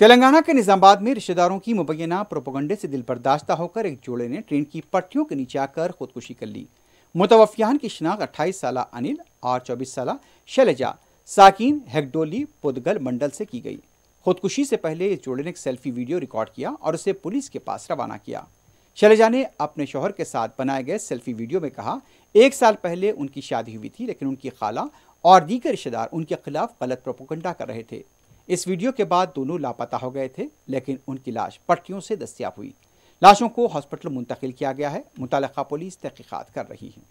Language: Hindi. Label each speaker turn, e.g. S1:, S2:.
S1: तेलंगाना के निजामाबाद में रिश्तेदारों की मुबैना प्रोपोगंडे से दिल बर्दाश्ता होकर एक जोड़े ने ट्रेन की पट्टियों के नीचे आकर खुदकुशी कर ली। मुतवफियान की शिनाख्त अट्ठाईस साल अनिल और चौबीस साल शैलजा, साकिन, हेगडोली, पुदगल मंडल से की गई। खुदकुशी से पहले इस जोड़े ने एक सेल्फी वीडियो रिकॉर्ड किया और उसे पुलिस के पास रवाना किया। शैलजा ने अपने शोहर के साथ बनाए गए सेल्फी वीडियो में कहा, एक साल पहले उनकी शादी हुई थी, लेकिन उनकी खाला और दीगर रिश्तेदार उनके खिलाफ गलत प्रोपोगंडा कर रहे थे। इस वीडियो के बाद दोनों लापता हो गए थे, लेकिन उनकी लाश पटरियों से दस्तियाब हुई। लाशों को हॉस्पिटल मुंतकिल किया गया है। मुतल पुलिस तहकीक़ात कर रही है।